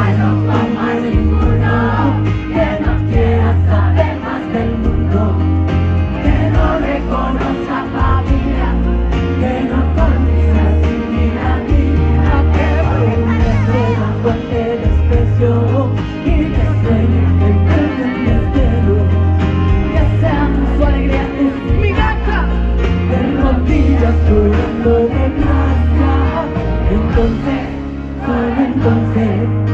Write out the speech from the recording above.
No no fama ninguna que no quiera saber más del mundo Que no reconozca la vida Que no confiesa sin miradilla Que algún persona fuerte te Y que sueña en el desdén del cielo Que seamos su alegría de mi gata De rodillas florando Entonces, entonces